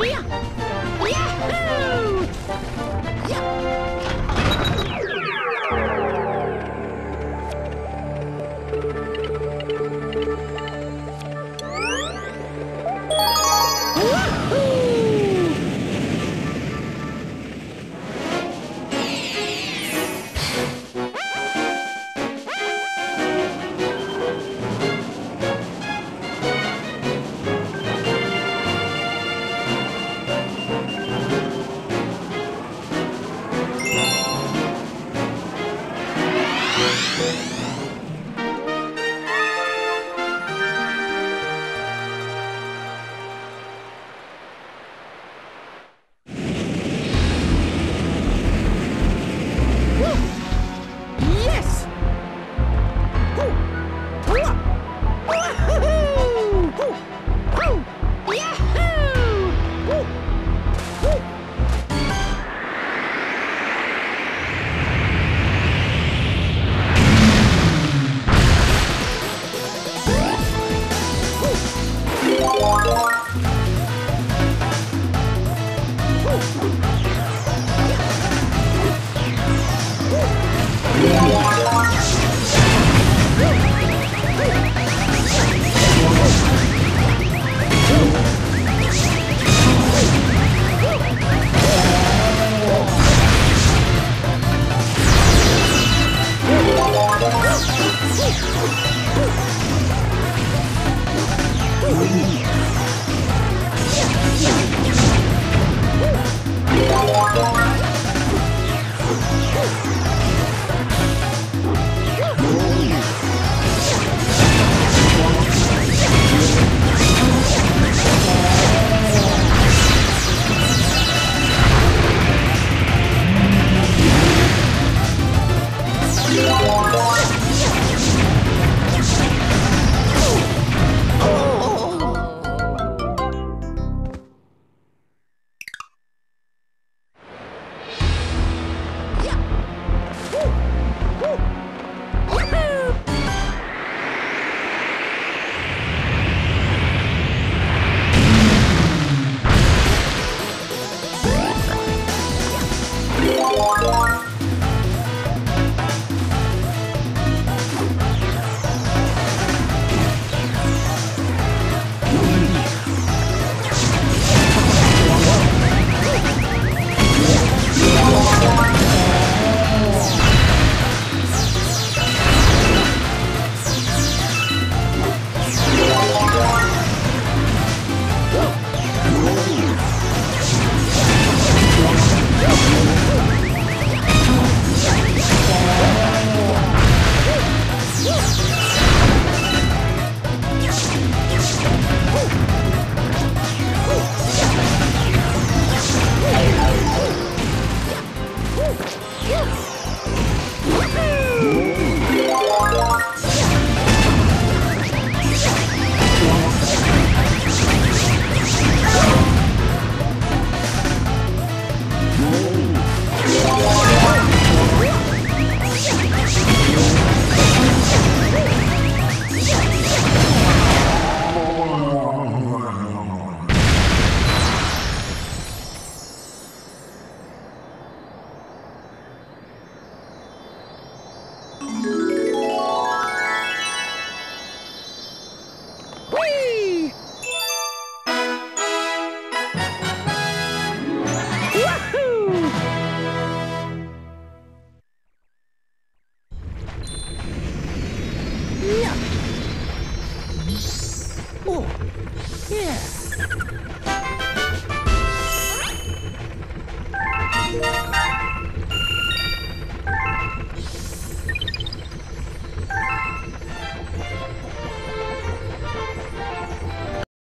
不要 Oh, yeah.